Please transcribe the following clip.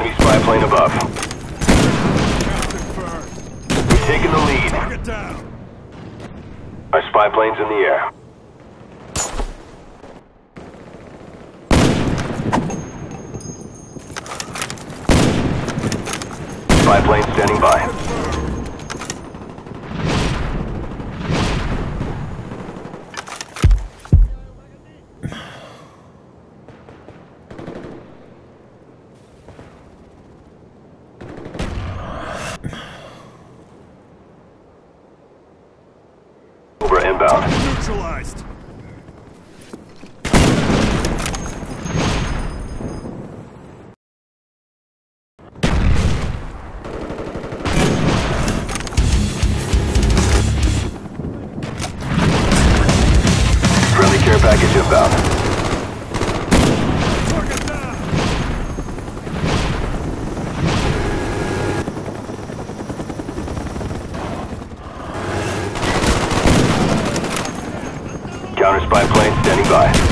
Enemy spy plane above. We've taken the lead. Target down. Our spy plane's in the air. Spy plane standing by. Inbound. Neutralized. Friendly care package inbound. Target down. Counter spy plane standing by.